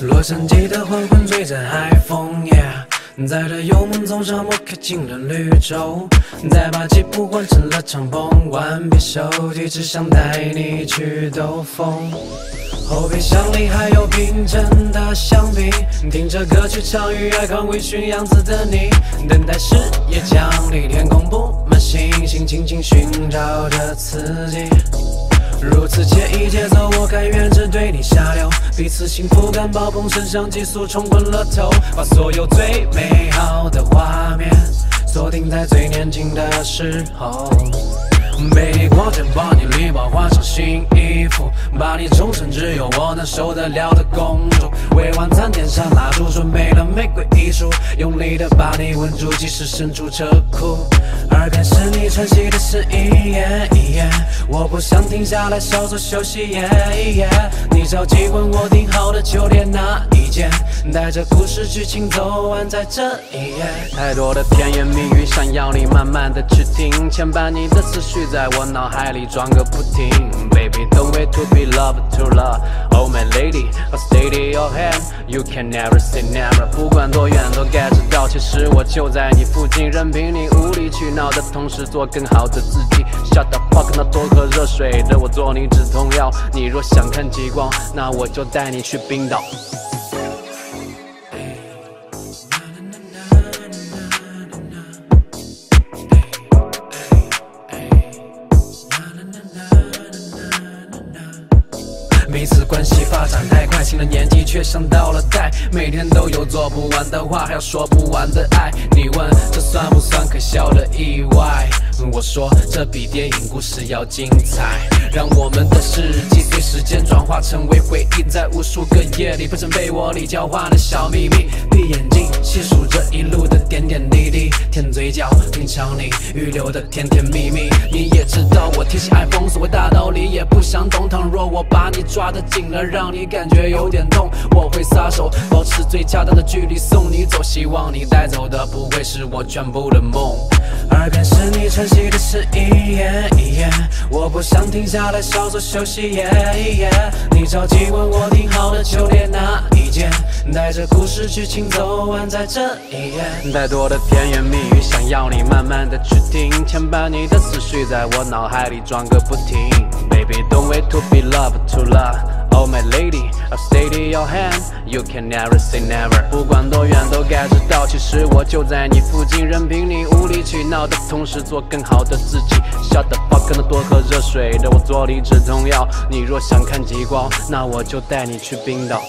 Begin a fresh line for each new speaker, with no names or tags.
洛杉矶的黄昏吹着海风，yeah, 在这幽梦中沙漠开进了绿洲，再把吉普换成了敞篷，关闭手机，只想带你去兜风。后备箱里还有冰镇的香槟，听着歌曲唱与爱看微醺样子的你，等待视野降临，天空布满星星，轻轻寻找着刺激。如此惬意节奏，我甘愿只对你下流，彼此幸福感爆棚，肾上激素冲昏了头，把所有最美好的画面锁定在最年轻的时候。被你光肩把你礼貌换上新衣服，把你宠成只有我能受得了的公主。为晚餐点上蜡烛，准备了玫瑰艺术，用力的把你吻住，即使身处车库。耳边是你喘息的声音，我不想停下来稍作休息。你着急问我订好的酒店哪一间，带着故事剧情走完在这一夜。太多的甜言蜜语，想要你慢慢的去听，牵绊你的思绪。在我脑海里转个不停，Baby don't wait to be loved to love，Oh my lady，a steady your hand，You can never say never，不管多远都 get 到，其实我就在你附近，任凭你无理取闹的同时做更好的自己。Shut the fuck，那多喝热水的我做你止痛药。你若想看极光，那我就带你去冰岛。关系发展太快，新的年纪却像到了带，每天都有做不完的话，还有说不完的爱。你问这算不算可笑的意外？我说这比电影故事要精彩。让我们的世纪随时间转化成为回忆，在无数个夜里分成被窝里交换的小秘密。闭眼睛细数着，嘴角品尝你预留的甜甜蜜蜜。你也知道我提起爱封锁，大道理也不想懂。倘若我把你抓得紧了，让你感觉有点痛，我会撒手，保持最恰当的距离送你走。希望你带走的不会是我全部的梦。耳边是你喘息的声音，我不想停下来稍作休息。你着急问我订好的秋天，带着故事剧情走完在这一夜。太多的甜言蜜语，想要你慢慢的去听，牵绊你的思绪在我脑海里转个不停。Baby don't wait to be loved to love，Oh my lady, I'll stay in your hand，You can never say never。不管多远都该知道，其实我就在你附近，任凭你无理取闹的同时做更好的自己。Shut the fuck，可能多喝热水的我做理止痛药。你若想看极光，那我就带你去冰岛。